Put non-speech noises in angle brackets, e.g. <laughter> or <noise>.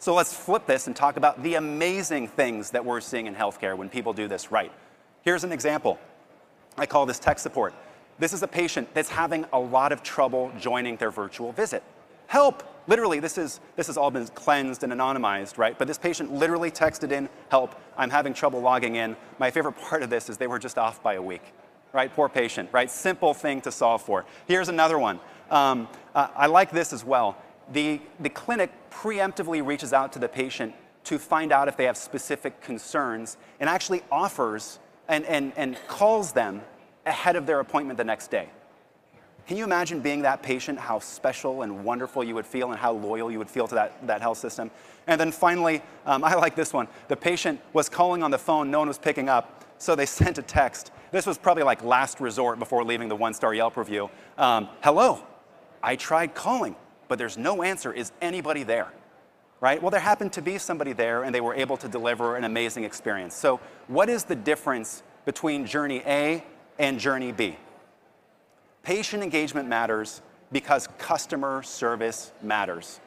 So let's flip this and talk about the amazing things that we're seeing in healthcare when people do this right. Here's an example. I call this tech support. This is a patient that's having a lot of trouble joining their virtual visit. Help! Literally, this, is, this has all been cleansed and anonymized, right? But this patient literally texted in, help, I'm having trouble logging in. My favorite part of this is they were just off by a week, right? Poor patient, right? Simple thing to solve for. Here's another one. Um, uh, I like this as well the, the clinic preemptively reaches out to the patient to find out if they have specific concerns and actually offers and, and, and calls them ahead of their appointment the next day. Can you imagine being that patient, how special and wonderful you would feel and how loyal you would feel to that, that health system? And then finally, um, <laughs> I like this one. The patient was calling on the phone, no one was picking up, so they <laughs> sent a text. This was probably like last resort before leaving the one star Yelp review. Um, Hello, I tried calling but there's no answer. Is anybody there? Right? Well, there happened to be somebody there, and they were able to deliver an amazing experience. So, what is the difference between journey A and journey B? Patient engagement matters because customer service matters.